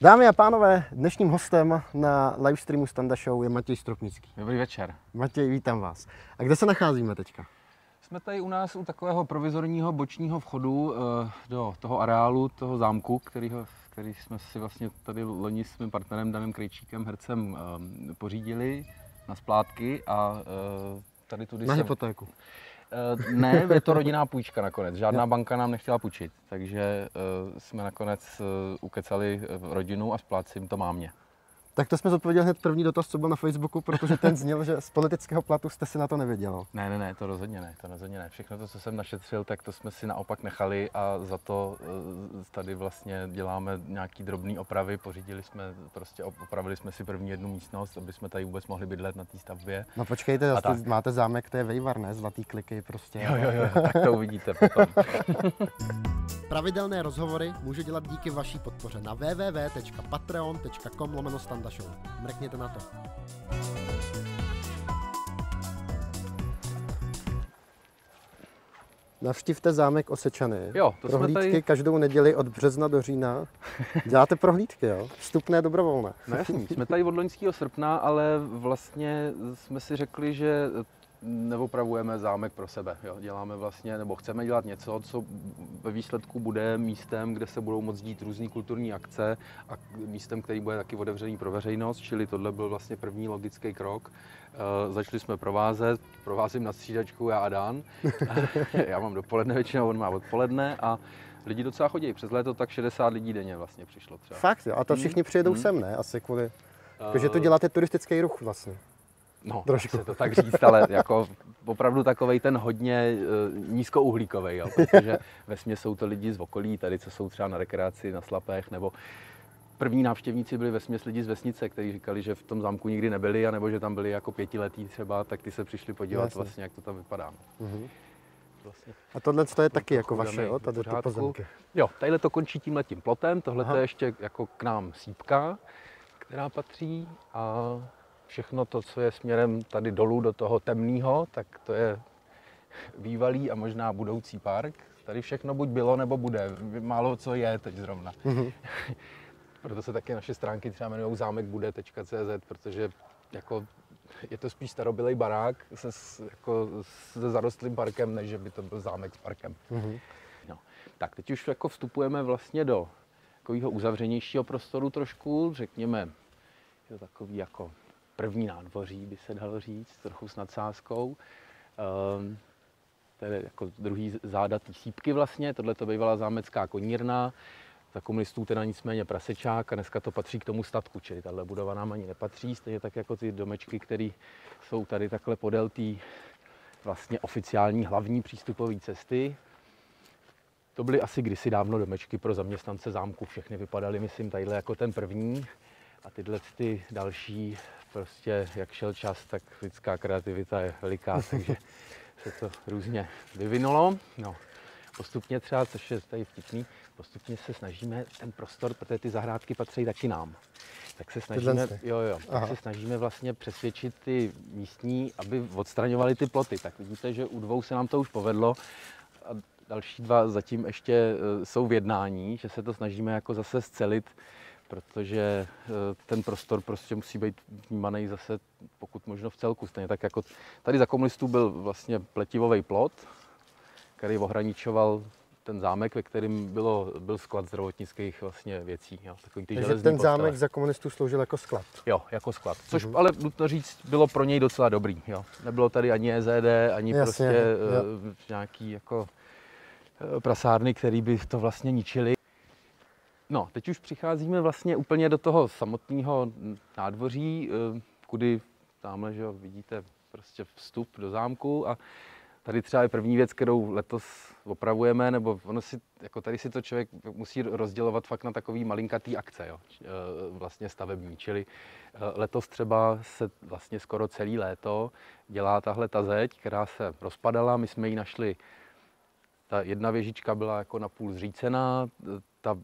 Dámy a pánové, dnešním hostem na livestreamu Standa Show je Matěj Stropnický. Dobrý večer. Matěj, vítám vás. A kde se nacházíme teďka? Jsme tady u nás u takového provizorního bočního vchodu eh, do toho areálu, toho zámku, kterýho, který jsme si vlastně tady loni s mým partnerem Danem Krejčíkem, hercem, eh, pořídili na splátky a eh, tady tudy Na se- hypotéku. Eh, Ne, je to rodinná půjčka nakonec. Žádná banka nám nechtěla půjčit, takže eh, jsme nakonec eh, ukecali rodinu a splácím to mámě. Tak to jsme zodpověděli hned první dotaz, co byl na Facebooku, protože ten zněl, že z politického platu jste si na to nevydělal. Ne, ne, ne, to rozhodně ne, to rozhodně ne. Všechno to, co jsem našetřil, tak to jsme si naopak nechali a za to eh, tady vlastně děláme nějaký drobný opravy. Pořídili jsme, prostě op- opravili jsme si první jednu místnost, aby jsme tady vůbec mohli bydlet na té stavbě. No počkejte, A zase tak. máte zámek, to je vejvar, ne? Zlatý kliky prostě. Jo, jo, jo, tak to uvidíte potom. Pravidelné rozhovory můžu dělat díky vaší podpoře na www.patreon.com lomeno Standa Show. Mrkněte na to. Navštivte zámek Osečany. Jo, to jsme Prohlídky tady- každou neděli od března do října. Děláte prohlídky, jo? Vstupné dobrovolné. No jasný, jsme tady od loňského srpna, ale vlastně jsme si řekli, že neopravujeme zámek pro sebe. Jo. Děláme vlastně, nebo chceme dělat něco, co ve výsledku bude místem, kde se budou moct dít různé kulturní akce a místem, který bude taky otevřený pro veřejnost, čili tohle byl vlastně první logický krok. Uh, začali jsme provázet, provázím na střídačku já a Dan. já mám dopoledne většinou, on má odpoledne a lidi docela chodí. Přes léto tak 60 lidí denně vlastně přišlo třeba. Fakt, jo? A to Hmm, všichni přijedou hmm. sem, ne? Asi kvůli... Takže to Eh, děláte turistický ruch vlastně. No, Trošku. Se to tak říct, ale jako opravdu takovej ten hodně uh, nízkouhlíkový, jo, protože ve jsou to lidi z okolí, tady, co jsou třeba na rekreaci, na slapech, nebo první návštěvníci byli ve lidi z vesnice, kteří říkali, že v tom zámku nikdy nebyli, anebo že tam byli jako pětiletí třeba, tak ty se přišli podívat Jasně. vlastně, jak to tam vypadá. Mhm. Vlastně. A tohle to je taky to jako vaše, jo? Tady ty pozemky. Jo, tadyhle to končí tímhletím plotem, tohle je ještě jako k nám sípka, která patří a všechno to, co je směrem tady dolů do toho temného, tak to je bývalý a možná budoucí park. Tady všechno buď bylo, nebo bude. Málo co je teď zrovna. Mhm. Proto se taky naše stránky třeba jmenují zámekbude.cz, protože jako je to spíš starobylej barák se, s- jako, se zarostlým parkem, než že by to byl zámek s parkem. Mhm. No, tak teď už jako vstupujeme vlastně do takového uzavřenějšího prostoru trošku, řekněme, je to takový jako první nádvoří, by se dalo říct, trochu s nadsázkou. Um, to je jako druhý záda té sípky vlastně, tohle to bývala zámecká konírna, za komunistů teda nicméně prasečák a dneska to patří k tomu statku, čili tahle budova nám ani nepatří, stejně tak jako ty domečky, které jsou tady takhle podél té vlastně oficiální hlavní přístupové cesty, to byly asi kdysi dávno domečky pro zaměstnance zámku. Všechny vypadaly, myslím, tadyhle jako ten první. A tyhle ty další, prostě jak šel čas, tak lidská kreativita je veliká, takže se to různě vyvinulo. No, postupně třeba, což je tady vtipný, postupně se snažíme ten prostor, protože ty zahrádky patří taky nám. Tak se snažíme, jo, jo, Aha. tak se snažíme vlastně přesvědčit ty místní, aby odstraňovali ty ploty. Tak vidíte, že u dvou se nám to už povedlo a další dva zatím ještě eh, jsou v jednání, že se to snažíme jako zase scelit, protože eh, ten prostor prostě musí být vnímaný zase pokud možno v celku. Stejně tak jako tady za komunistů byl vlastně pletivový plot, který ohraničoval ten zámek, ve kterém bylo, byl sklad zdravotnických vlastně věcí. Jo, takový ty Takže ten postele. zámek za komunistů sloužil jako sklad. Jo, jako sklad. Což Mhm. ale nutno říct, bylo pro něj docela dobrý. Jo. Nebylo tady ani EZD, ani Jasně, prostě jo. uh, nějaký jako eh, prasárny, který by to vlastně ničili. No, teď už přicházíme vlastně úplně do toho samotného nádvoří, eh, kudy tamhle, že jo, vidíte prostě vstup do zámku a tady třeba je první věc, kterou letos opravujeme, nebo ono si, jako tady si to člověk musí rozdělovat fakt na takový malinkatý akce, jo, eh, vlastně stavební, čili eh, letos třeba se vlastně skoro celý léto dělá tahle ta zeď, která se rozpadala, my jsme ji našli ta jedna věžička byla jako napůl zřícená, ta,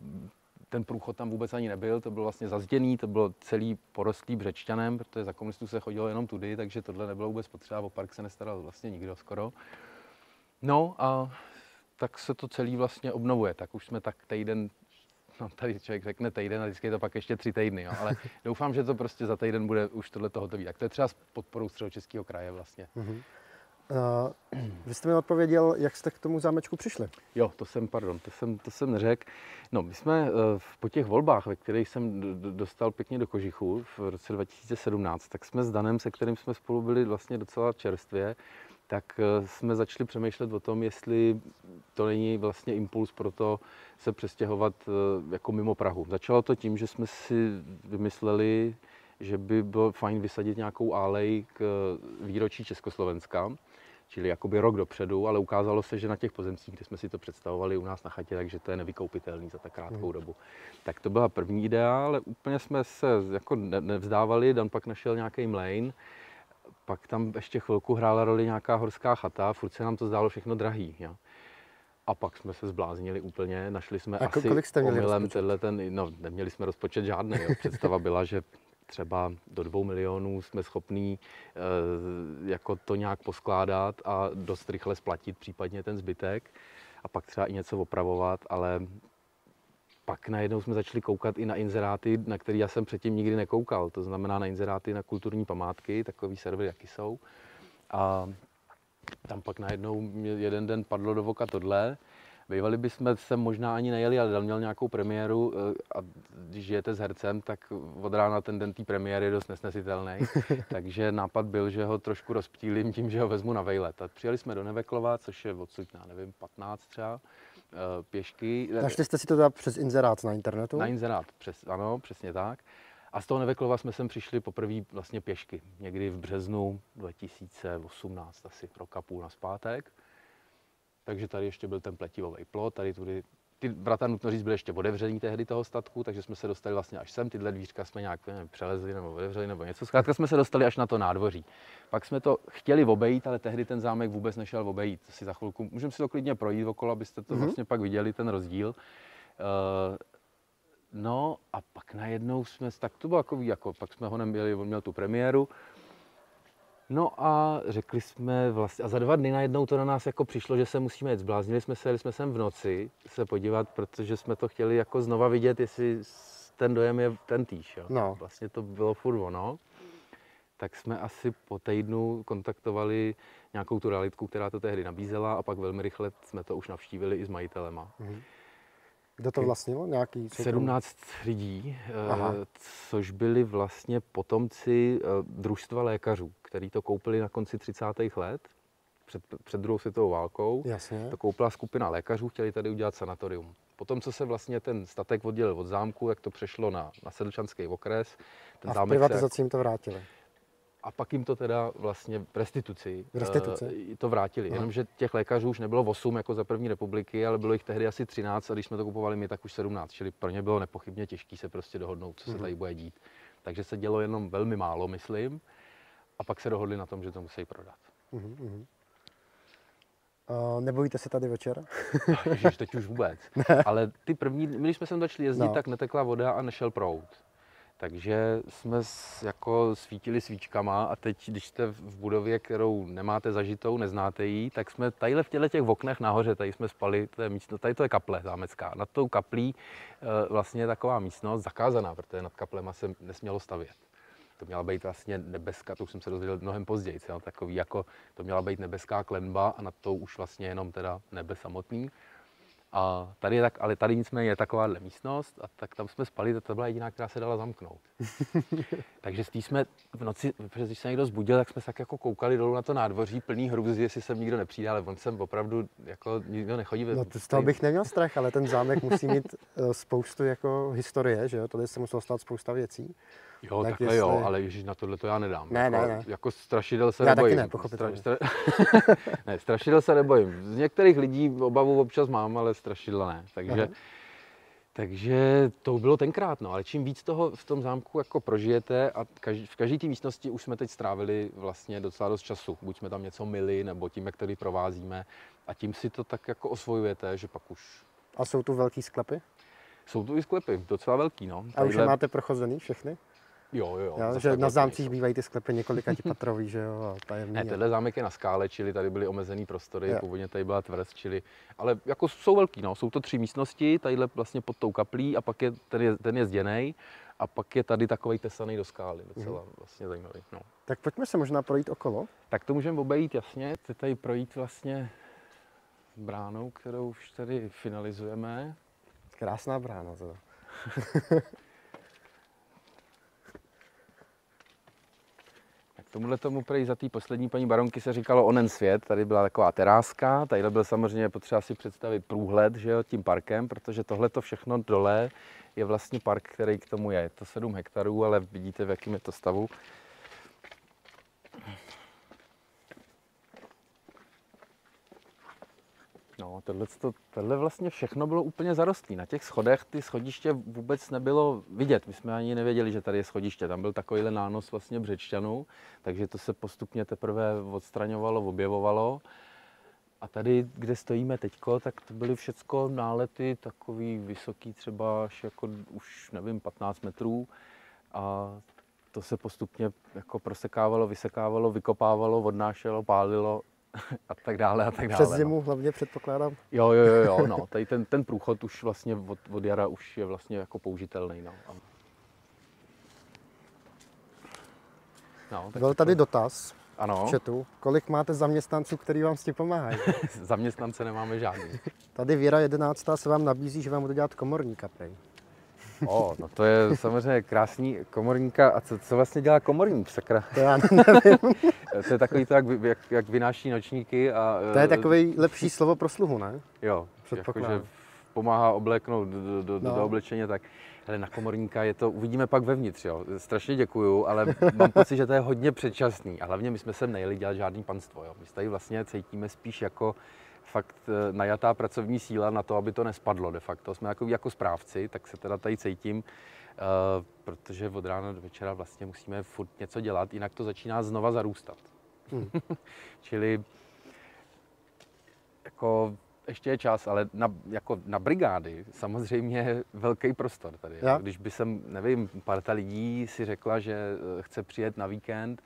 ten průchod tam vůbec ani nebyl, to bylo vlastně zazděný, to bylo celý porostlý břečťanem, protože za komunistů se chodilo jenom tudy, takže tohle nebylo vůbec potřeba, o park se nestaral vlastně nikdo skoro. No a tak se to celý vlastně obnovuje, tak už jsme tak týden no tady člověk řekne týden a vždycky je to pak ještě tři týdny, jo. ale doufám, že to prostě za týden bude už tohle hotový. Tak to je třeba s podporou středočeského kraje vlastně. Uh-huh. Uh, vy jste mi odpověděl, jak jste k tomu zámečku přišli. Jo, to jsem, pardon, to jsem, to jsem neřekl. No, my jsme uh, po těch volbách, ve kterých jsem dostal pěkně do kožichu v roce 2017, tak jsme s Danem, se kterým jsme spolu byli vlastně docela čerstvě, tak uh, jsme začali přemýšlet o tom, jestli to není vlastně impuls pro to se přestěhovat jako mimo Prahu. Začalo to tím, že jsme si vymysleli, že by bylo fajn vysadit nějakou álej k výročí Československa čili jakoby rok dopředu, ale ukázalo se, že na těch pozemcích, kde jsme si to představovali u nás na chatě, takže to je nevykoupitelný za tak krátkou hmm. dobu. Tak to byla první idea, ale úplně jsme se jako nevzdávali, Dan pak našel nějaký mlejn, pak tam ještě chvilku hrála roli nějaká horská chata, furt se nám to zdálo všechno drahý. Jo. A pak jsme se zbláznili úplně, našli jsme a asi kolik jste měli omylem tenhle ten, no neměli jsme rozpočet žádný, jo. představa byla, že třeba do dvou milionů jsme schopní e, jako to nějak poskládat a dost rychle splatit případně ten zbytek a pak třeba i něco opravovat, ale pak najednou jsme začali koukat i na inzeráty, na které já jsem předtím nikdy nekoukal. To znamená na inzeráty na kulturní památky, takový servery, jaký jsou. A tam pak najednou jeden den padlo do voka tohle Bývali bychom se možná ani nejeli, ale měl nějakou premiéru eh, a když žijete s hercem, tak od rána ten den té premiéry je dost nesnesitelný. Takže nápad byl, že ho trošku rozptýlím tím, že ho vezmu na vejlet. A přijeli jsme do Neveklova, což je odsud, já nevím, 15 třeba eh, pěšky. Našli jste si to teda přes inzerát na internetu? Na inzerát, přes, ano, přesně tak. A z toho Neveklova jsme sem přišli poprvé vlastně pěšky, někdy v březnu 2018, asi rok a půl na zpátek. Takže tady ještě byl ten pletivový plot, tady tudy, ty vrata nutno říct byly ještě otevřený tehdy toho statku, takže jsme se dostali vlastně až sem, tyhle dvířka jsme nějak nevím, přelezli nebo otevřeli nebo něco. Zkrátka jsme se dostali až na to nádvoří. Pak jsme to chtěli obejít, ale tehdy ten zámek vůbec nešel obejít. Si za chvilku, můžeme si to klidně projít okolo, abyste to mm-hmm. vlastně pak viděli, ten rozdíl. Uh, no a pak najednou jsme, tak to bylo jako, jako pak jsme ho neměli, on měl tu premiéru, No a řekli jsme vlastně, a za dva dny najednou to na nás jako přišlo, že se musíme jet. Zbláznili jsme se, jeli jsme sem v noci se podívat, protože jsme to chtěli jako znova vidět, jestli ten dojem je ten týž. Jo. No. Vlastně to bylo furt ono. Tak jsme asi po týdnu kontaktovali nějakou tu realitku, která to tehdy nabízela a pak velmi rychle jsme to už navštívili i s majitelema. Mm-hmm. Kdo to vlastnilo? Nějaký 17 lidí, eh, Aha. což byli vlastně potomci eh, družstva lékařů, který to koupili na konci 30. let, před, před druhou světovou válkou. Jasně. To koupila skupina lékařů, chtěli tady udělat sanatorium. Potom, co se vlastně ten statek oddělil od zámku, jak to přešlo na, na Sedlčanský okres. Ten a v privatizaci jim to vrátili a pak jim to teda vlastně v restituci, restituci. Uh, to vrátili. Aha. Jenomže těch lékařů už nebylo 8 jako za první republiky, ale bylo jich tehdy asi 13 a když jsme to kupovali my, tak už 17. Čili pro ně bylo nepochybně těžké se prostě dohodnout, co se mhm. tady bude dít. Takže se dělo jenom velmi málo, myslím. A pak se dohodli na tom, že to musí prodat. Uh-huh. Uh, nebojíte se tady večer? Ježiš, teď už vůbec. Ale ty první, když jsme sem začali jezdit, no. tak netekla voda a nešel prout. Takže jsme jako svítili svíčkama a teď, když jste v budově, kterou nemáte zažitou, neznáte ji, tak jsme tadyhle v těle těch oknech nahoře, tady jsme spali, to je místnost, tady to je kaple zámecká. Nad tou kaplí eh, vlastně je taková místnost zakázaná, protože nad kaplema se nesmělo stavět. To měla být vlastně nebeská, to už jsem se dozvěděl mnohem později, takový jako, to měla být nebeská klenba a nad tou už vlastně jenom teda nebe samotný. A tady je tak, ale tady nicméně je takováhle místnost a tak tam jsme spali, to byla jediná, která se dala zamknout. Takže z jsme v noci, protože když se někdo zbudil, tak jsme se tak jako koukali dolů na to nádvoří plný hrůzy, jestli sem nikdo nepřijde, ale on sem opravdu jako nikdo nechodí. No to z toho bych neměl strach, ale ten zámek musí mít eh, spoustu jako historie, že jo, tady se muselo stát spousta věcí. Jo, tak takhle jestli... jo, ale ježíš, na tohle to já nedám. Ne, jako, ne, ne. Jako strašidel se já nebojím. Taky ne, Stra, stra... ne, strašidel se nebojím. Z některých lidí obavu občas mám, ale strašidla ne. Takže, Aha. takže to bylo tenkrát, no. Ale čím víc toho v tom zámku jako prožijete a každý, v každé té místnosti už jsme teď strávili vlastně docela dost času. Buď jsme tam něco mili, nebo tím, jak tady provázíme. A tím si to tak jako osvojujete, že pak už... A jsou tu velký sklepy? Jsou tu i sklepy, docela velký, no. A už je máte prochozený všechny? Jo, jo, jo. Že na zámcích bývají ty sklepy několika patrový, že jo, a tajemný. Ne, tenhle zámek je na skále, čili tady byly omezený prostory, Jo. původně tady byla tvrz, čili, ale jako jsou velký, no, jsou to tři místnosti, tadyhle vlastně pod tou kaplí a pak je, ten je, ten je zděnej a pak je tady takový tesaný do skály, docela Mhm. vlastně zajímavý, no. Tak pojďme se možná projít okolo. Tak to můžeme obejít, jasně, chci tady projít vlastně bránou, kterou už tady finalizujeme. Krásná brána. To. tomuhle tomu prej za té poslední paní baronky se říkalo onen svět, tady byla taková teráska, tady byl samozřejmě potřeba si představit průhled že jo, tím parkem, protože tohle to všechno dole je vlastně park, který k tomu je. Je to 7 hektarů, ale vidíte, v jakém je to stavu. No, tohle, to, tohle vlastně všechno bylo úplně zarostlý. Na těch schodech ty schodiště vůbec nebylo vidět. My jsme ani nevěděli, že tady je schodiště. Tam byl takovýhle nános vlastně břečťanů, takže to se postupně teprve odstraňovalo, objevovalo. A tady, kde stojíme teďko, tak to byly všecko nálety takový vysoký, třeba až jako už nevím, 15 metrů. A to se postupně jako prosekávalo, vysekávalo, vykopávalo, odnášelo, pálilo a tak dále a tak dále. Přes no. zimu hlavně předpokládám. Jo, jo, jo, jo, no. Tady ten, ten průchod už vlastně od, od jara už je vlastně jako použitelný, no. No, tak Byl tady dotaz Ano, v chatu, kolik máte zaměstnanců, který vám s tím pomáhají. zaměstnance nemáme žádný. Tady Věra 11. se vám nabízí, že vám bude dělat komorníka prej. O, no to je samozřejmě krásný komorníka. A co, co vlastně dělá komorník, sakra? To, já nevím. To je takový to, jak, jak, jak vynáší nočníky a... to je takový lepší slovo pro sluhu, ne? Jo, jakože pomáhá obléknout do, do, do, No. no. do oblečení, tak hele, na komorníka je to, uvidíme pak vevnitř, jo. Strašně děkuju, ale mám pocit, že to je hodně předčasný. A hlavně my jsme sem nejeli dělat žádný panstvo, jo. My se tady vlastně cítíme spíš jako fakt eh, najatá pracovní síla na to, aby to nespadlo de facto. Jsme jako, jako správci, tak se teda tady cítím, uh, protože od rána do večera vlastně musíme furt něco dělat, jinak to začíná znova zarůstat. Hmm. Čili jako ještě je čas, ale na, jako na brigády samozřejmě je velký prostor tady. Jo. Když by sem, nevím, parta lidí si řekla, že eh, chce přijet na víkend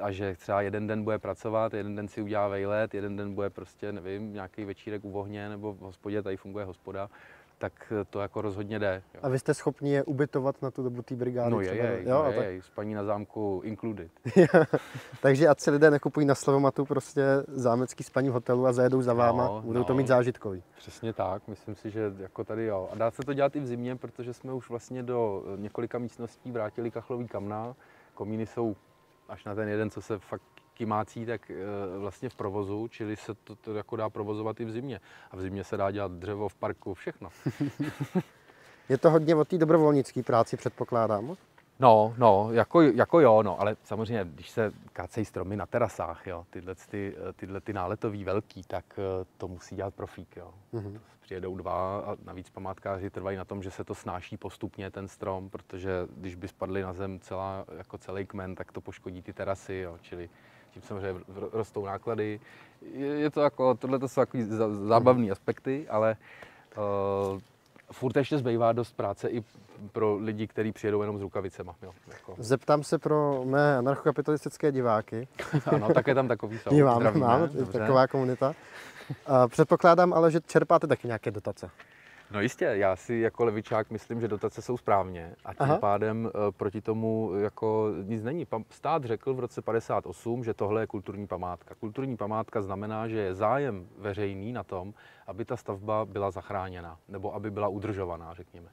a že třeba jeden den bude pracovat, jeden den si udělá vejlet, jeden den bude prostě, nevím, nějaký večírek u ohně nebo v hospodě, tady funguje hospoda, tak to jako rozhodně jde. Jo. A vy jste schopni je ubytovat na tu dobu té brigády? No je, je, jo, no a je, tak, je, spaní na zámku included. takže ať se lidé nekupují na Slovomatu prostě zámecký spaní v hotelu a zajedou za váma, No, budou to no. mít zážitkový. Přesně tak, myslím si, že jako tady jo. A dá se to dělat i v zimě, protože jsme už vlastně do eh, několika místností vrátili kachlový kamna. Komíny jsou až na ten jeden, co se fakt kymácí, tak eh, vlastně v provozu, čili se to, to jako dá provozovat i v zimě. A v zimě se dá dělat dřevo v parku, všechno. Je to hodně o té dobrovolnické práci, předpokládám. No, no, jako, jako jo, no, ale samozřejmě, když se kácejí stromy na terasách, jo, tyhle, ty, tyhle ty náletový velký, tak eh, to musí dělat profík, jo. Mhm. Přijedou dva a navíc památkáři trvají na tom, že se to snáší postupně ten strom, protože když by spadly na zem celá, jako celý kmen, tak to poškodí ty terasy, jo, čili tím samozřejmě ro- rostou náklady. Je, je to jako, tohle to jsou takový zá- zábavné aspekty, ale uh, furt ještě zbývá dost práce i pro lidi, kteří přijedou jenom s rukavicema. Jo, jako. Zeptám se pro mé anarchokapitalistické diváky. Ano, také tam takový jsou. Jo, mám, Zdravíme, mám, dobře. taková komunita. A předpokládám ale, že čerpáte taky nějaké dotace. No jistě, já si jako levičák myslím, že dotace jsou správně a tím Aha. Pádem eh, proti tomu jako nic není. Stát řekl v roce 58, že tohle je kulturní památka. Kulturní památka znamená, že je zájem veřejný na tom, aby ta stavba byla zachráněna nebo aby byla udržovaná, řekněme.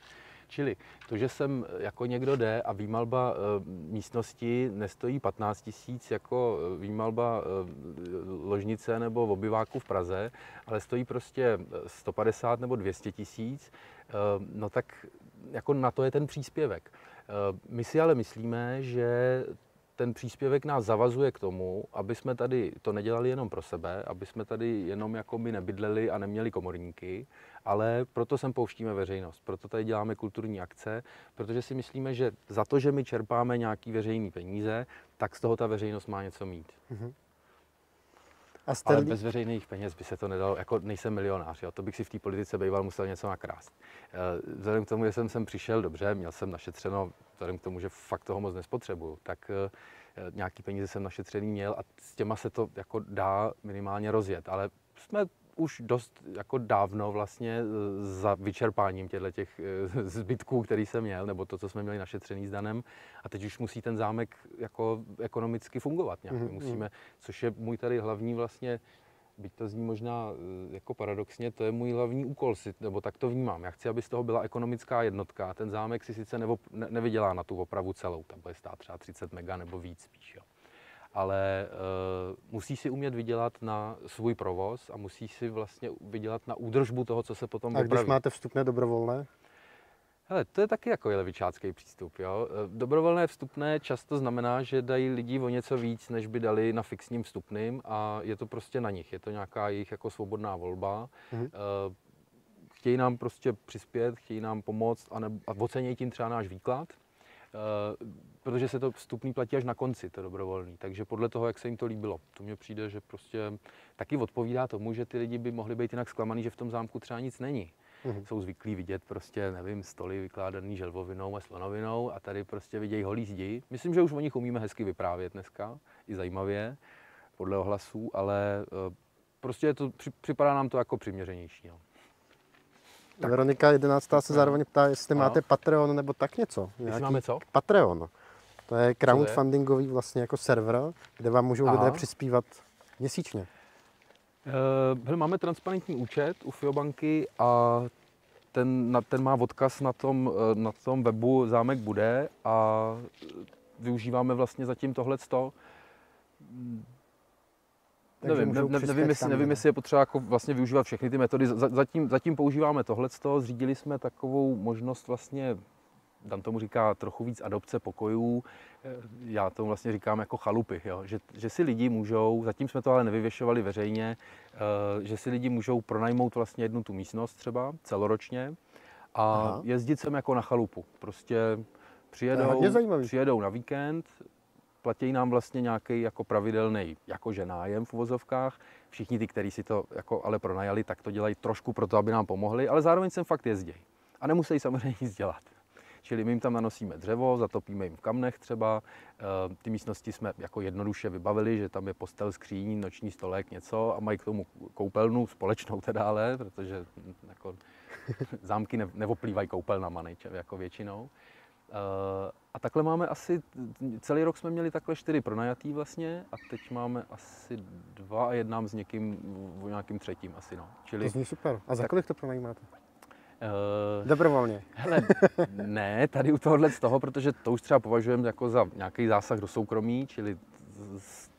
Čili to, že sem jako někdo jde a výmalba eh, místnosti nestojí 15 tisíc jako eh, výmalba eh, ložnice nebo obyváku v Praze, ale stojí prostě eh, 150 nebo 200 tisíc, eh, no tak jako na to je ten příspěvek. Eh, My si ale myslíme, že ten příspěvek nás zavazuje k tomu, aby jsme tady to nedělali jenom pro sebe, aby jsme tady jenom jako my nebydleli a neměli komorníky, ale proto sem pouštíme veřejnost, proto tady děláme kulturní akce, protože si myslíme, že za to, že my čerpáme nějaký veřejný peníze, tak z toho ta veřejnost má něco mít. A jste Ale bez veřejných peněz by se to nedalo, jako nejsem milionář, jo, to bych si v té politice býval musel něco nakrást. Eh, Vzhledem k tomu, že jsem sem přišel dobře, měl jsem našetřeno vzhledem k tomu, že fakt toho moc nespotřebuju, tak eh, nějaký peníze jsem našetřený měl a s těma se to jako dá minimálně rozjet, ale jsme už dost jako dávno vlastně eh, za vyčerpáním těchto těch eh, zbytků, který jsem měl, nebo to, co jsme měli našetřený s Danem. A teď už musí ten zámek jako ekonomicky fungovat nějak. Mm-hmm. Musíme, což je můj tady hlavní vlastně byť to zní možná eh, jako paradoxně, to je můj hlavní úkol, nebo tak to vnímám. Já chci, aby z toho byla ekonomická jednotka. Ten zámek si sice nevo, ne, nevydělá na tu opravu celou, tam bude stát třeba 30 mega nebo víc spíš. Jo ale uh, musí si umět vydělat na svůj provoz a musí si vlastně vydělat na údržbu toho, co se potom A když máte vstupné dobrovolné? Hele, to je taky jako levičácký přístup. Jo? Eh, dobrovolné vstupné často znamená, že dají lidi o něco víc, než by dali na fixním vstupným a je to prostě na nich. Je to nějaká jejich jako svobodná volba. Mm-hmm. Chtějí nám prostě přispět, chtějí nám pomoct a, ne, a ocenějí tím třeba náš výklad. Uh, protože se to vstupný platí až na konci, to dobrovolný. Takže podle toho, jak se jim to líbilo. To mně přijde, že prostě taky odpovídá tomu, že ty lidi by mohli být jinak zklamaný, že v tom zámku třeba nic není. Mm-hmm. Jsou zvyklí vidět prostě, nevím, stoly vykládaný želvovinou a slonovinou a tady prostě vidějí holí zdi. Myslím, že už o nich umíme hezky vyprávět dneska, i zajímavě, podle ohlasů, ale uh, prostě je to, připadá nám to jako přiměřenější. No. Tak. Veronika 11. se zároveň ptá, jestli ano. máte Patreon nebo tak něco. Jestli máme co? Patreon. To je crowdfundingový vlastně jako server, kde vám můžou Aha. lidé přispívat měsíčně. Uh, máme transparentní účet u Fiobanky a ten, na, ten má odkaz na tom, eh, na tom webu Zámek bude a využíváme vlastně zatím tohleto. nevím, ne, nevím, jestli, nevím, jestli je potřeba jako vlastně využívat všechny ty metody. Zatím, zatím používáme tohleto, zřídili jsme takovou možnost vlastně Dan tomu říká trochu víc adopce pokojů, já tomu vlastně říkám jako chalupy, jo? Že, že si lidi můžou, zatím jsme to ale nevyvěšovali veřejně, eh, že si lidi můžou pronajmout vlastně jednu tu místnost třeba celoročně a Aha. jezdit sem jako na chalupu. Prostě přijedou, přijedou na víkend, platí nám vlastně nějaký jako pravidelný jakože nájem v uvozovkách. Všichni ty, kteří si to jako ale pronajali, tak to dělají trošku proto, aby nám pomohli, ale zároveň sem fakt jezdí. A nemusí samozřejmě nic dělat. Čili my jim tam nanosíme dřevo, zatopíme jim v kamnech třeba. Eh, ty místnosti jsme jako jednoduše vybavili, že tam je postel, skříň, noční stolek, něco a mají k tomu koupelnu společnou teda ale, protože hm, jako, zámky ne, neoplývají koupelnama nejče, jako většinou. Eh, a takhle máme asi, celý rok jsme měli takhle čtyři pronajatý vlastně a teď máme asi dva a jednám s někým o nějakým třetím asi no. Čili, to zní super. A za tak, kolik to pronajímáte? Uh, Dobrovolně. Hele, ne, tady u tohohle z toho, protože to už třeba považujeme jako za nějaký zásah do soukromí, čili z,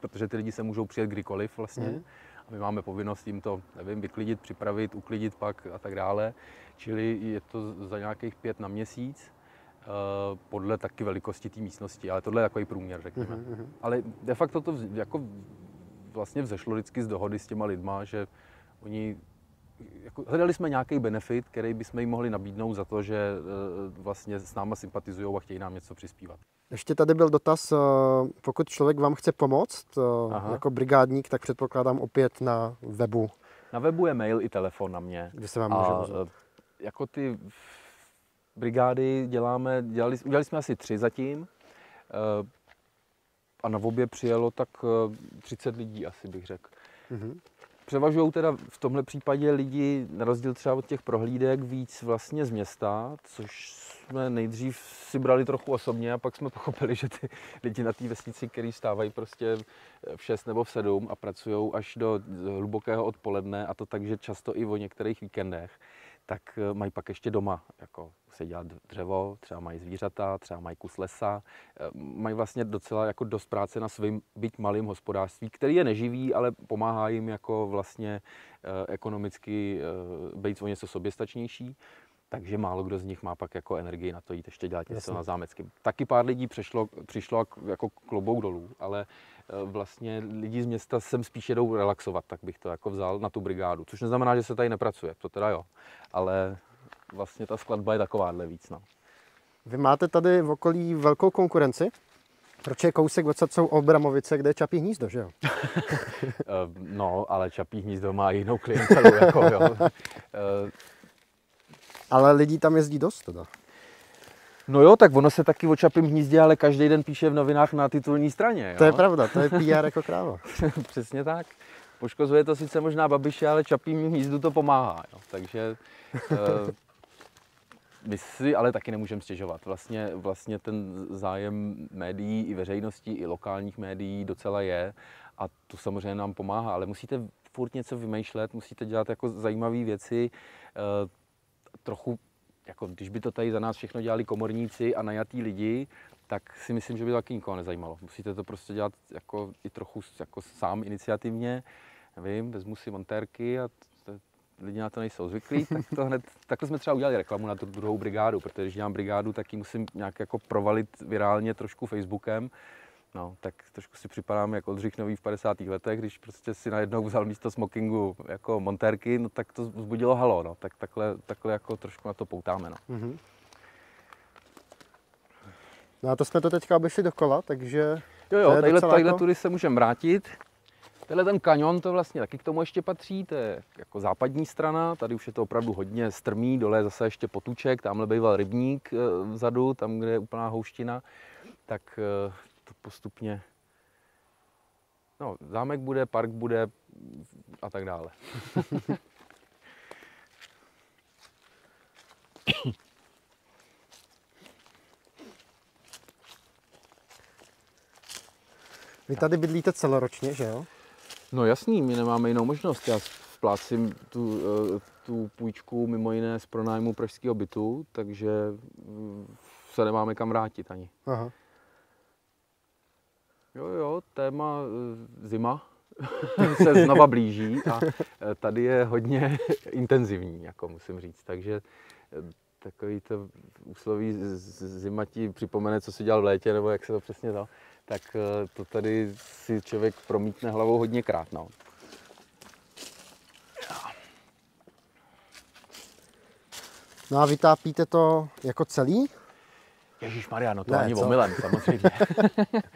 protože ty lidi se můžou přijet kdykoliv vlastně. Mm. A my máme povinnost jim to, nevím, vyklidit, připravit, uklidit pak a tak dále. Čili je to za nějakých pět na měsíc, uh, podle taky velikosti té místnosti, ale tohle je takový průměr, řekněme. Mm-hmm. Ale de facto to vz, jako vlastně vzešlo vždycky z dohody s těma lidma, že oni jako, hledali jsme nějaký benefit, který bychom jim mohli nabídnout za to, že e, vlastně s náma sympatizují a chtějí nám něco přispívat. Ještě tady byl dotaz, e, pokud člověk vám chce pomoct e, Aha. jako brigádník, tak předpokládám opět na webu. Na webu je mail i telefon na mě. Kde se vám může ozvat. Jako ty brigády děláme, dělali, udělali jsme asi tři zatím a na obě přijelo tak 30 lidí asi bych řekl. Mm-hmm. Převažují teda v tomhle případě lidi, na rozdíl třeba od těch prohlídek, víc vlastně z města, což jsme nejdřív si brali trochu osobně a pak jsme pochopili, že ty lidi na té vesnici, který stávají prostě v 6 nebo v 7 a pracují až do hlubokého odpoledne a to tak, že často i o některých víkendech, tak eh, mají pak ještě doma, jako se dělat dřevo, třeba mají zvířata, třeba mají kus lesa, eh, mají vlastně docela jako dost práce na svým byť malým hospodářství, který je neživý, ale pomáhá jim jako vlastně eh, ekonomicky být o něco soběstačnější takže málo kdo z nich má pak jako energii na to jít ještě dělat něco Jasně. na zámeckém. Taky pár lidí přišlo, přišlo jako klobouk dolů, ale vlastně lidi z města sem spíš jedou relaxovat, tak bych to jako vzal na tu brigádu, což neznamená, že se tady nepracuje, to teda jo, ale vlastně ta skladba je takováhle víc. No. Vy máte tady v okolí velkou konkurenci? Proč je kousek odsad jsou Obramovice, kde je Čapí hnízdo, že jo? E, no, ale Čapí hnízdo má jinou klientelu, jako jo. E, ale lidí tam jezdí dost teda. No jo, tak ono se taky o čapím hnízdě, ale každý den píše v novinách na titulní straně. Jo? To je pravda, to je PR jako kráva. Přesně tak. Poškozuje to sice možná babiše, ale čapím hnízdu to pomáhá. Jo? Takže uh, my si ale taky nemůžeme stěžovat. Vlastně, vlastně ten zájem médií i veřejnosti, i lokálních médií docela je a to samozřejmě nám pomáhá, ale musíte furt něco vymýšlet, musíte dělat jako zajímavé věci, uh, trochu jako když by to tady za nás všechno dělali komorníci a najatí lidi, tak si myslím, že by to taky nikoho nezajímalo. Musíte to prostě dělat jako i trochu jako sám iniciativně. Nevím, vezmu si montérky a to, lidi na to nejsou zvyklí, tak to hned, takhle jsme třeba udělali reklamu na tu druhou brigádu, protože když dělám brigádu, tak ji musím nějak jako provalit virálně trošku Facebookem, No, tak trošku si připadám jako Oldřich Nový v 50. letech, když prostě si najednou vzal místo smokingu jako montérky, no tak to vzbudilo halo, no, tak takhle, takhle jako trošku na to poutáme, no. Mm-hmm. No a to jsme to teďka obešli dokola, takže... Jo, jo, tadyhle, tadyhle jako... tudy se můžeme vrátit. Tenhle ten kanion to vlastně taky k tomu ještě patří, to je jako západní strana, tady už je to opravdu hodně strmý, dole je zase ještě potuček, tamhle býval rybník eh, vzadu, tam, kde je úplná houština, tak eh, to postupně, no zámek bude, park bude a tak dále. Vy tady bydlíte celoročně, že jo? No jasný, my nemáme jinou možnost. Já splácím tu, eh, tu půjčku mimo jiné z pronájmu pražského bytu, takže se nemáme kam vrátit ani. Aha. Jo, jo, téma eh, zima se znova blíží a eh, tady je hodně intenzivní, jako musím říct. Takže takový to úsloví zima ti připomene, co si dělal v létě, nebo jak se to přesně dal tak eh, to tady si člověk promítne hlavou hodněkrát. No. No a vytápíte to jako celý? Ježíš Maria, no to ne, ani co? omylem, samozřejmě.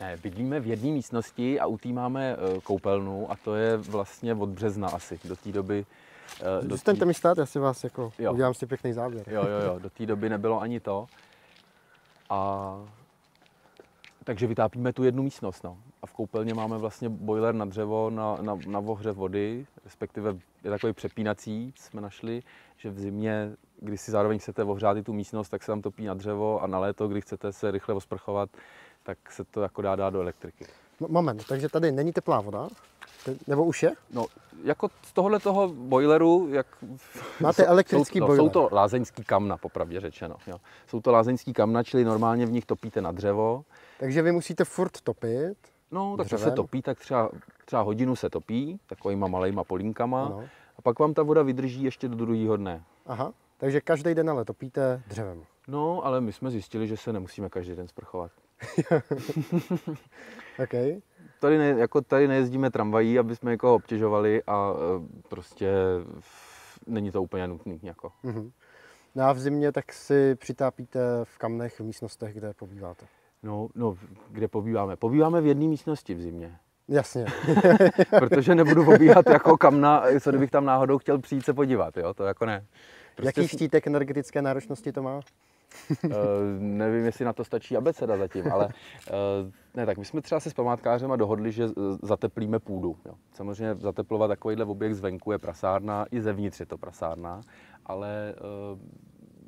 ne, bydlíme v jedné místnosti a u té máme eh, koupelnu a to je vlastně od března asi, do té doby. Uh, Zůstaňte tý... mi stát, já si vás jako jo. udělám si pěkný záběr. Jo, jo, jo, do té doby nebylo ani to. A takže vytápíme tu jednu místnost. No. A v koupelně máme vlastně boiler na dřevo, na, na, na ohřev vody, respektive je takový přepínací, jsme našli, že v zimě, když si zároveň chcete ohřát i tu místnost, tak se tam topí na dřevo a na léto, když chcete se rychle osprchovat, tak se to jako dá dát do elektriky. Moment, takže tady není teplá voda? Nebo už je? No, jako z tohohle toho boileru, jak... Máte elektrický jsou, boiler? No, jsou to lázeňský kamna, popravdě řečeno. Jo. Jsou to lázeňský kamna, čili normálně v nich topíte na dřevo. Takže vy musíte furt topit? No, tak dřevem. se topí, tak třeba, třeba hodinu se topí, takovýma malejma polínkama. Ano. A pak vám ta voda vydrží ještě do druhého dne. Aha, takže každý den ale topíte dřevem. No, ale my jsme zjistili, že se nemusíme každý den sprchovat. okay tady, ne, jako tady nejezdíme tramvají, aby jsme někoho obtěžovali a e, prostě není to úplně nutný. Jako. Mm-hmm. No a v zimě tak si přitápíte v kamnech, v místnostech, kde pobýváte? No, no kde pobýváme? Pobýváme v jedné místnosti v zimě. Jasně. Protože nebudu pobíhat jako kamna, co kdybych tam náhodou chtěl přijít se podívat, jo? to jako ne. Prostě Jaký štítek energetické náročnosti to má? Uh, nevím, jestli na to stačí abeceda zatím, ale uh, ne, tak my jsme třeba se s památkářem dohodli, že zateplíme půdu. Jo. Samozřejmě zateplovat takovýhle objekt zvenku je prasárna, i zevnitř je to prasárna, ale uh,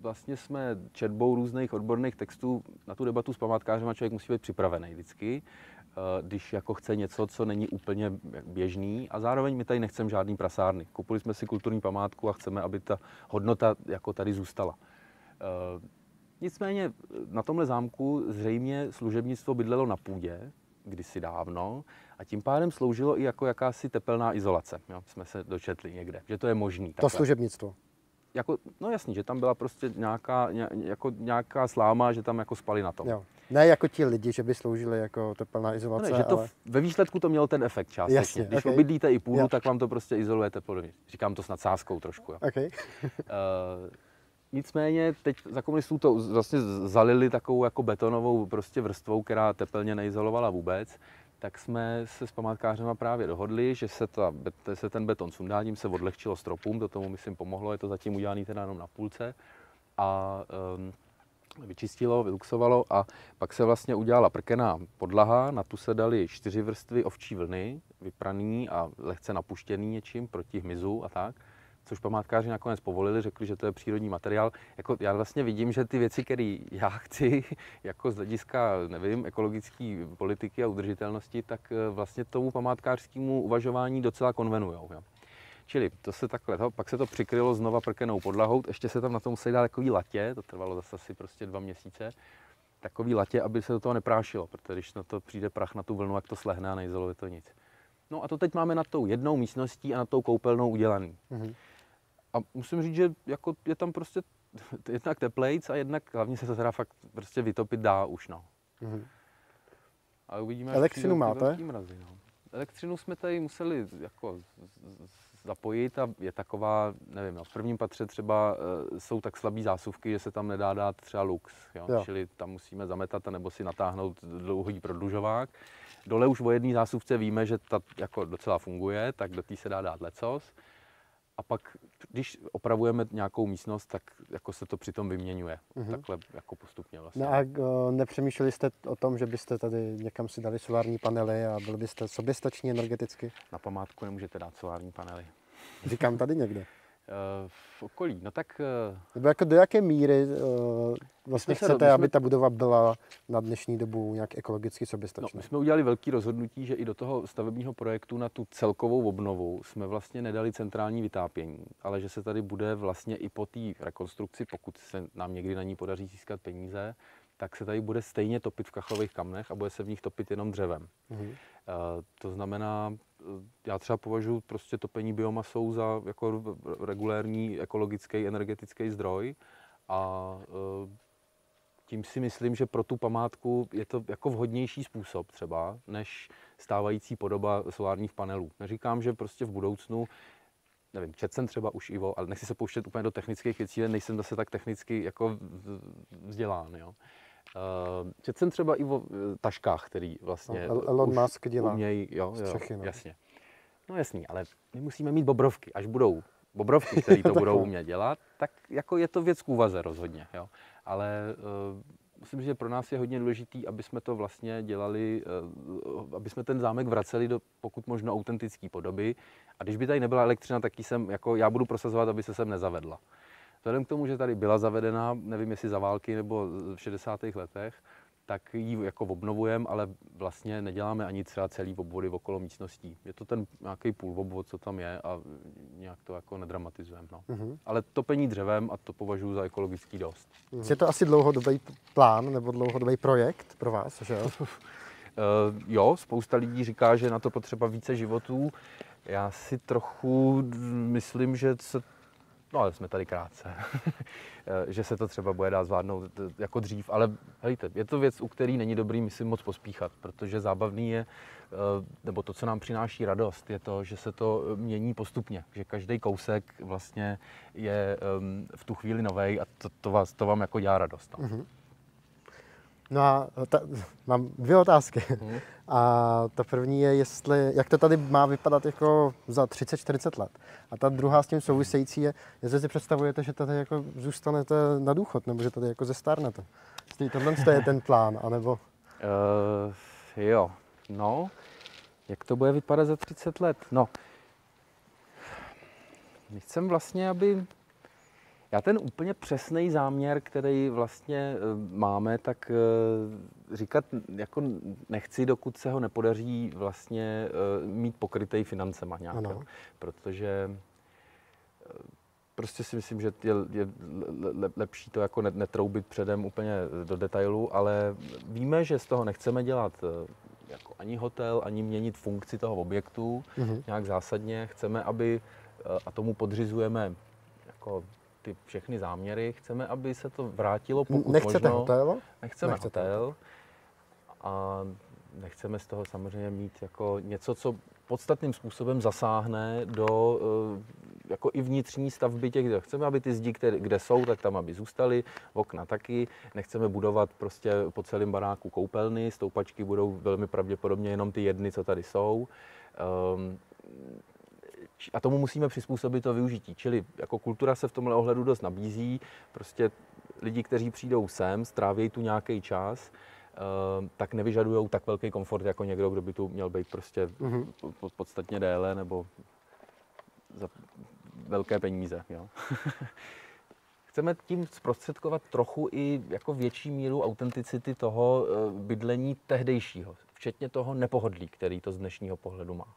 vlastně jsme četbou různých odborných textů na tu debatu s památkářem a člověk musí být připravený vždycky, když jako chce něco, co není úplně běžný a zároveň my tady nechceme žádný prasárny. Koupili jsme si kulturní památku a chceme, aby ta hodnota jako tady zůstala. Nicméně na tomhle zámku zřejmě služebnictvo bydlelo na půdě, kdysi dávno, a tím pádem sloužilo i jako jakási tepelná izolace. Jo? Jsme se dočetli někde, že to je možný. To služebnictvo? Jako, no jasný, že tam byla prostě nějaká, ně, jako nějaká sláma, že tam jako spali na tom. Jo. Ne jako ti lidi, že by sloužili jako tepelná izolace, no ne, že to ale... ve výsledku to mělo ten efekt částečně. Jasně, Když okay. obydlíte i půdu, jo. tak vám to prostě izoluje teplo Říkám to s nadsázkou trošku. Jo. Okay. uh, Nicméně teď za komunistů to vlastně zalili takovou jako betonovou prostě vrstvou, která tepelně neizolovala vůbec, tak jsme se s památkářema právě dohodli, že se, ta, se ten beton sundá, tím se odlehčilo stropům, to tomu myslím pomohlo, je to zatím udělané teda jenom na půlce. A um, vyčistilo, vyluxovalo a pak se vlastně udělala prkená podlaha, na tu se dali čtyři vrstvy ovčí vlny, vypraný a lehce napuštěný něčím proti hmyzu a tak což památkáři nakonec povolili, řekli, že to je přírodní materiál. Jako já vlastně vidím, že ty věci, které já chci, jako z hlediska, nevím, ekologické politiky a udržitelnosti, tak eh, vlastně tomu památkářskému uvažování docela konvenujou. Jo. Čili to se takhle, to, pak se to přikrylo znova prkenou podlahou, ještě se tam na tom museli dát takový latě, to trvalo zase asi prostě dva měsíce, takový latě, aby se do toho neprášilo, protože když na to přijde prach na tu vlnu, jak to slehne a nejzoluje to nic. No a to teď máme nad tou jednou místností a nad tou koupelnou udělaný. Mm-hmm. A musím říct, že jako je tam prostě jednak teplejc a jednak hlavně se to teda fakt prostě vytopit dá už, no. Mm-hmm. A uvidíme, Elektřinu máte? Mrazy, no. Elektřinu jsme tady museli jako zapojit a je taková, nevím, no, v prvním patře třeba uh, jsou tak slabý zásuvky, že se tam nedá dát třeba lux, jo? Jo. čili tam musíme zametat nebo si natáhnout dlouhý prodlužovák. Dole už o jedné zásuvce víme, že ta jako docela funguje, tak do té se dá dát lecos. A pak, když opravujeme nějakou místnost, tak jako se to přitom vyměňuje. Mm-hmm. Takhle jako postupně vlastně. No a uh, nepřemýšleli jste o tom, že byste tady někam si dali solární panely a byli byste soběstační energeticky? Na památku nemůžete dát solární panely. Říkám tady někde. Eh, v okolí. No tak... Eh, Nebo jako do jaké míry uh, vlastně chcete, jsme... aby ta budova byla na dnešní dobu nějak ekologicky soběstačná? No, my jsme udělali velký rozhodnutí, že i do toho stavebního projektu na tu celkovou obnovu jsme vlastně nedali centrální vytápění, ale že se tady bude vlastně i po té rekonstrukci, pokud se nám někdy na ní podaří získat peníze, tak se tady bude stejně topit v kachlových kamnech a bude se v nich topit jenom dřevem. Mm-hmm. Uh, to znamená, já třeba považuji prostě topení biomasou za jako regulérní ekologický energetický zdroj a eh, tím si myslím, že pro tu památku je to jako vhodnější způsob třeba, než stávající podoba solárních panelů. Neříkám, že prostě v budoucnu nevím, čet jsem třeba už Ivo, ale nechci se pouštět úplně do technických věcí, nejsem zase tak technicky jako vzdělán. Jo. Uh, četl jsem třeba i o eh, taškách, který vlastně no, Elon Musk dělá uměj, jo, jo, střechy, no. jasně. No jasný, ale my musíme mít bobrovky. Až budou bobrovky, které to budou umět dělat, tak jako je to věc k úvaze rozhodně. Jo. Ale uh, myslím, že pro nás je hodně důležitý, aby jsme to vlastně dělali, uh, aby jsme ten zámek vraceli do pokud možno autentické podoby. A když by tady nebyla elektřina, tak jsem, jako já budu prosazovat, aby se sem nezavedla. Vzhledem k tomu, že tady byla zavedena, nevím jestli za války nebo v 60. letech, tak ji jako obnovujeme, ale vlastně neděláme ani třeba celý obvody okolo místností. Je to ten nějaký půl obvod, co tam je a nějak to jako nedramatizujeme. No. Uh-huh. Ale topení dřevem a to považuji za ekologický dost. Uh-huh. Je to asi dlouhodobý plán nebo dlouhodobý projekt pro vás, že jo? uh, jo, spousta lidí říká, že na to potřeba více životů. Já si trochu myslím, že se No ale jsme tady krátce. že se to třeba bude dát zvládnout jako dřív, ale hejte, je to věc, u který není dobrý, myslím, moc pospíchat, protože zábavný je, eh, nebo to, co nám přináší radost, je to, že se to mění postupně, že každý kousek vlastně je ehm, v tu chvíli novej a to, to, vás, to vám jako dělá radost. No. Mm-hmm. No a ta, mám dvě otázky. Hmm. A ta první je, jestli, jak to tady má vypadat jako za 30-40 let. A ta druhá s tím související je, jestli si představujete, že tady jako zůstanete na důchod, nebo že tady jako zestárnete. Jestli tohle je ten plán, anebo... Uh, jo, no, jak to bude vypadat za 30 let? No, chcem vlastně, aby já ten úplně přesný záměr, který vlastně eh, máme, tak eh, říkat jako nechci, dokud se ho nepodaří vlastně eh, mít pokrytej financema nějak. Ano. Protože prostě si myslím, že je, je lepší to jako netroubit předem úplně do detailu, ale víme, že z toho nechceme dělat jako ani hotel, ani měnit funkci toho objektu mm-hmm. nějak zásadně. Chceme, aby, a tomu podřizujeme jako ty všechny záměry. Chceme, aby se to vrátilo pokud Nechcete možno. hotel? Nechceme Nechcete hotel. A nechceme z toho samozřejmě mít jako něco, co podstatným způsobem zasáhne do eh, jako i vnitřní stavby těch, kde chceme, aby ty zdi, které, kde jsou, tak tam, aby zůstaly, okna taky. Nechceme budovat prostě po celém baráku koupelny, stoupačky budou velmi pravděpodobně jenom ty jedny, co tady jsou. Um, a tomu musíme přizpůsobit to využití. Čili jako kultura se v tomhle ohledu dost nabízí, prostě lidi, kteří přijdou sem, strávějí tu nějaký čas, uh, tak nevyžadují tak velký komfort jako někdo, kdo by tu měl být prostě mm-hmm. podstatně déle nebo za velké peníze. Jo. Chceme tím zprostředkovat trochu i jako větší míru autenticity toho uh, bydlení tehdejšího, včetně toho nepohodlí, který to z dnešního pohledu má.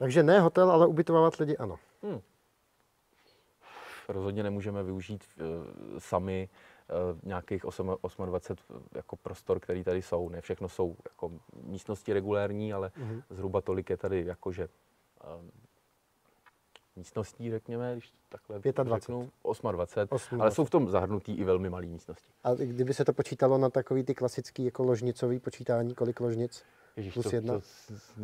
Takže ne hotel, ale ubytovávat lidi ano. Hmm. Rozhodně nemůžeme využít uh, sami uh, nějakých 8, 28 jako prostor, který tady jsou. Ne všechno jsou jako místnosti regulérní, ale hmm. zhruba tolik je tady jakože um, místností, řekněme, když takhle 25. řeknu, 28, 28, ale jsou v tom zahrnutý i velmi malé místnosti. A kdyby se to počítalo na takový ty klasický jako ložnicový počítání, kolik ložnic? Ježíš, plus to, jedna? To,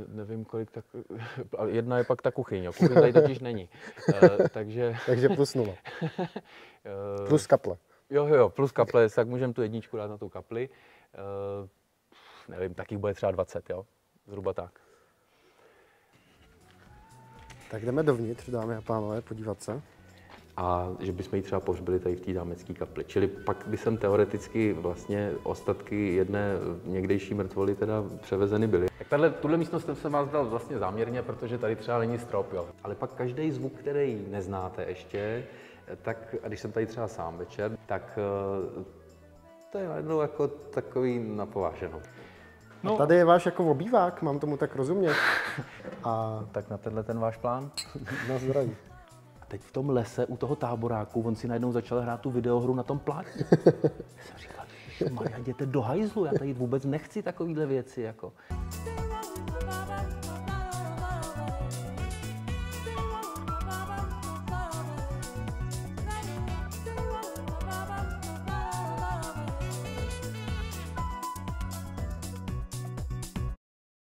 nevím kolik, tak, ale jedna je pak ta kuchyň, jo. kuchyň tady totiž není. Uh, takže... takže plus nula. uh, plus kaple. Jo, jo, plus kaple, tak můžeme tu jedničku dát na tu kapli. Uh, nevím, taky bude třeba 20, jo, zhruba tak. Tak jdeme dovnitř, dámy a pánové, podívat se. A že bychom ji třeba pohřbili tady v té dámecké kapli. Čili pak by sem teoreticky vlastně ostatky jedné někdejší mrtvoly teda převezeny byly. Tak tahle, tuhle místnost jsem vás dal vlastně záměrně, protože tady třeba není strop, jo. Ale pak každý zvuk, který neznáte ještě, tak a když jsem tady třeba sám večer, tak eh, to je najednou jako takový napováženou. No. A tady je váš jako obývák, mám tomu tak rozumět. A tak na tenhle ten váš plán? na zdraví. Teď v tom lese u toho táboráku, on si najednou začal hrát tu videohru na tom plátně. jsem říkal, Maria, jděte do hajzlu, já tady vůbec nechci takovýhle věci. Jako.